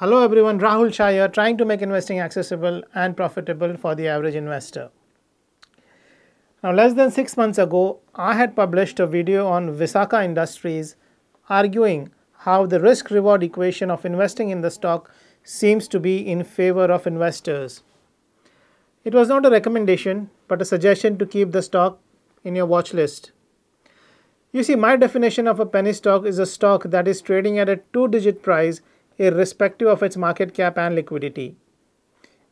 Hello everyone, Rahul Shah here, trying to make investing accessible and profitable for the average investor. Now, less than six months ago, I had published a video on Visaka Industries arguing how the risk reward equation of investing in the stock seems to be in favor of investors. It was not a recommendation, but a suggestion to keep the stock in your watch list. You see, my definition of a penny stock is a stock that is trading at a two digit price irrespective of its market cap and liquidity.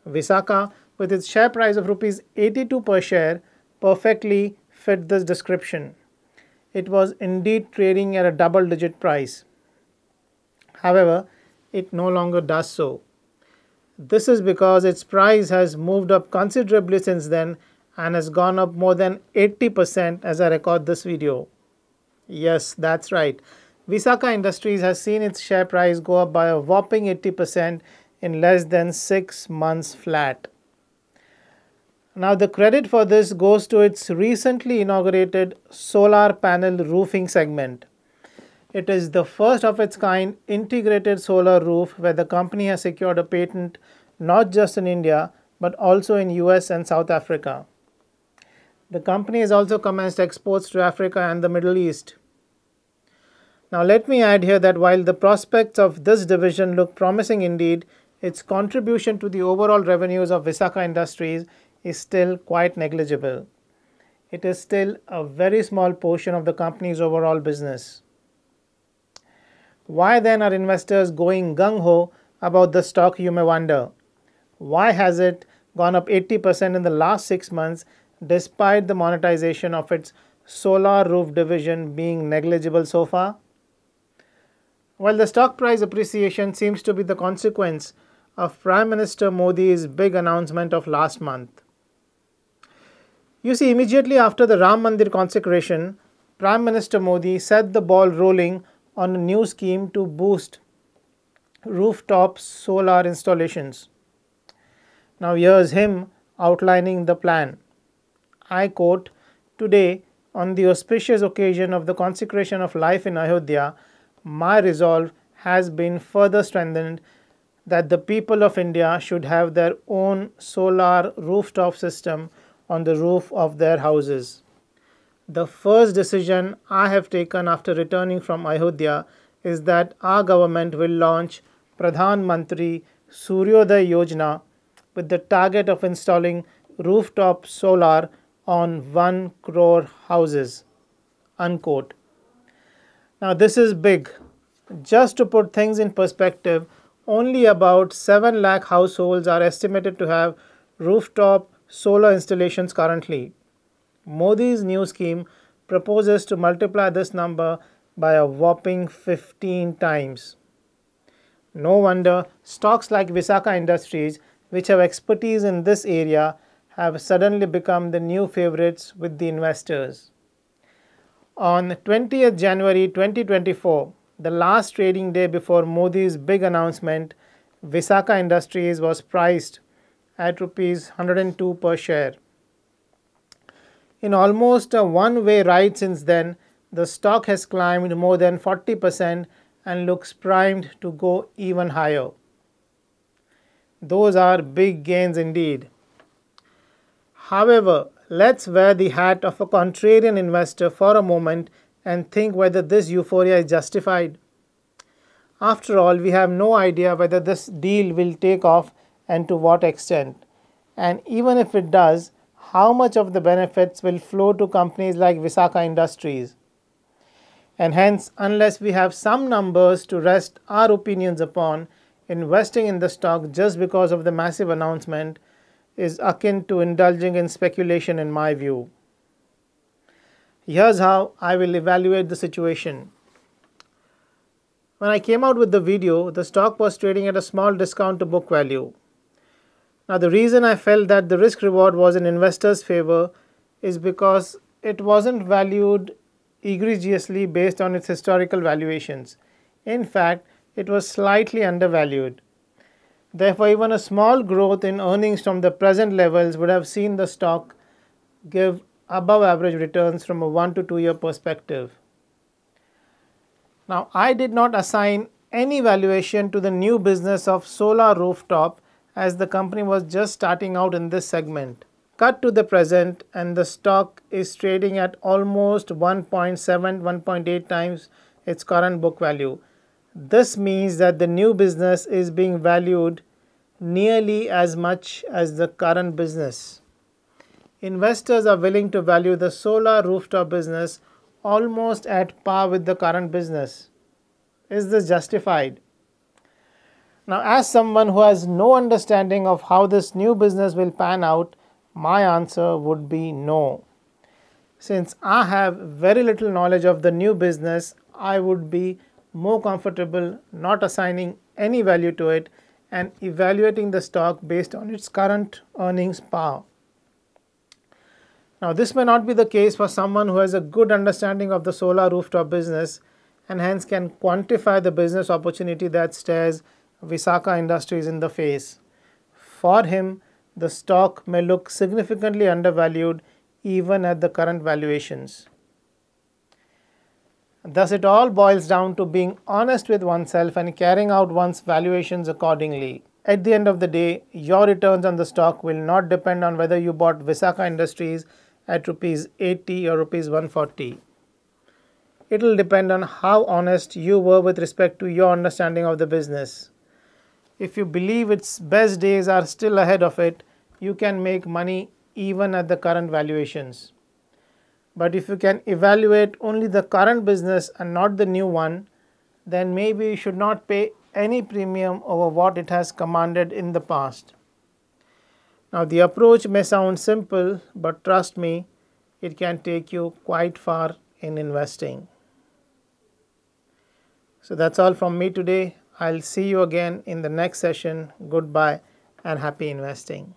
Visaka, with its share price of rupees 82 per share, perfectly fit this description. It was indeed trading at a double digit price. However, it no longer does so. This is because its price has moved up considerably since then and has gone up more than 80% as I record this video. Yes, that's right. Visaka Industries has seen its share price go up by a whopping 80% in less than 6 months flat. Now, the credit for this goes to its recently inaugurated solar panel roofing segment. It is the first of its kind integrated solar roof where the company has secured a patent not just in India but also in US and South Africa. The company has also commenced exports to Africa and the Middle East. Now, let me add here that while the prospects of this division look promising indeed, its contribution to the overall revenues of Visaka Industries is still quite negligible. It is still a very small portion of the company's overall business. Why then are investors going gung ho about the stock, you may wonder? Why has it gone up 80% in the last six months despite the monetization of its solar roof division being negligible so far? While the stock price appreciation seems to be the consequence of Prime Minister Modi's big announcement of last month. You see, immediately after the Ram Mandir consecration, Prime Minister Modi set the ball rolling on a new scheme to boost rooftop solar installations. Now, here's him outlining the plan. I quote Today, on the auspicious occasion of the consecration of life in Ayodhya, my resolve has been further strengthened that the people of India should have their own solar rooftop system on the roof of their houses. The first decision I have taken after returning from Ayodhya is that our government will launch Pradhan Mantri Suryodaya Yojana with the target of installing rooftop solar on 1 crore houses. Unquote. Now, this is big. Just to put things in perspective, only about 7 lakh households are estimated to have rooftop solar installations currently. Modi's new scheme proposes to multiply this number by a whopping 15 times. No wonder stocks like Visaka Industries, which have expertise in this area, have suddenly become the new favorites with the investors. On 20th January 2024, the last trading day before Modi's big announcement, Visaka Industries was priced at rupees 102 per share. In almost a one way ride since then, the stock has climbed more than 40% and looks primed to go even higher. Those are big gains indeed. However, let's wear the hat of a contrarian investor for a moment and think whether this euphoria is justified. After all, we have no idea whether this deal will take off and to what extent. And even if it does, how much of the benefits will flow to companies like Visaka Industries? And hence, unless we have some numbers to rest our opinions upon, investing in the stock just because of the massive announcement is akin to indulging in speculation, in my view. Here's how I will evaluate the situation. When I came out with the video, the stock was trading at a small discount to book value. Now, the reason I felt that the risk reward was in investors' favor is because it wasn't valued egregiously based on its historical valuations. In fact, it was slightly undervalued. Therefore, even a small growth in earnings from the present levels would have seen the stock give above average returns from a 1 to 2 year perspective. Now, I did not assign any valuation to the new business of solar rooftop as the company was just starting out in this segment. Cut to the present and the stock is trading at almost 1.7 1.8 times its current book value. This means that the new business is being valued nearly as much as the current business. Investors are willing to value the solar rooftop business almost at par with the current business. Is this justified? Now, as someone who has no understanding of how this new business will pan out, my answer would be no. Since I have very little knowledge of the new business, I would be more comfortable not assigning any value to it and evaluating the stock based on its current earnings power. Now, this may not be the case for someone who has a good understanding of the solar rooftop business and hence can quantify the business opportunity that stares Visaka Industries in the face. For him, the stock may look significantly undervalued even at the current valuations. Thus, it all boils down to being honest with oneself and carrying out one's valuations accordingly. At the end of the day, your returns on the stock will not depend on whether you bought Visaka Industries at rupees 80 or rupees 140. It will depend on how honest you were with respect to your understanding of the business. If you believe its best days are still ahead of it, you can make money even at the current valuations. But if you can evaluate only the current business and not the new one, then maybe you should not pay any premium over what it has commanded in the past. Now, the approach may sound simple, but trust me, it can take you quite far in investing. So, that's all from me today. I'll see you again in the next session. Goodbye and happy investing.